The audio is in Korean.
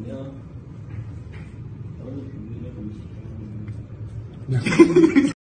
안녕.